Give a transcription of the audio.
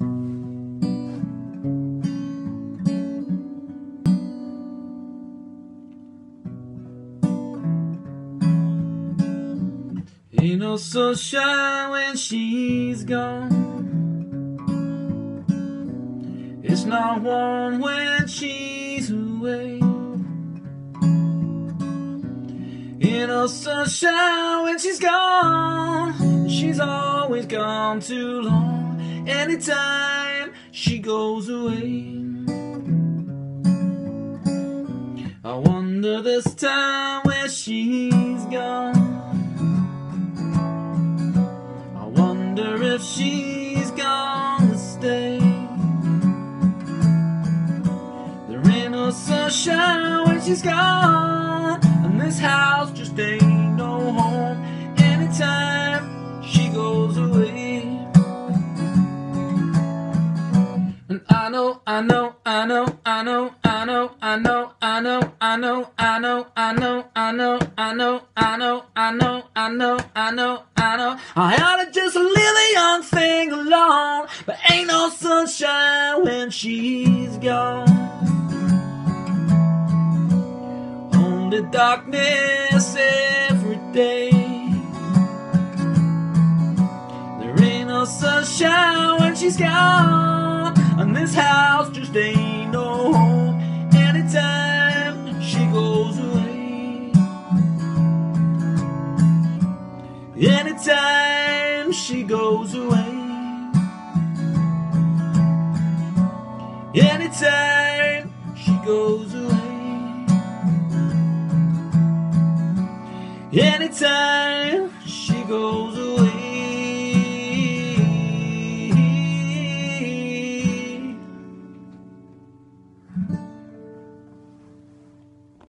Ain't no sunshine when she's gone. It's not warm when she's away. Ain't no sunshine when she's gone. She's always gone too long. Anytime she goes away. I wonder this time where she's gone. I wonder if she's gonna stay. There ain't no sunshine when she's gone, and this house I know, I know, I know, I know, I know, I know, I know, I know, I know, I know, I know, I know, I know, I know, I know, I know, I know. I ought to just leave the young thing alone, but ain't no sunshine when she's gone. Only darkness every day. There ain't no sunshine when she's gone, just ain't no home. Anytime she goes away, anytime she goes away, anytime she goes away. Anytime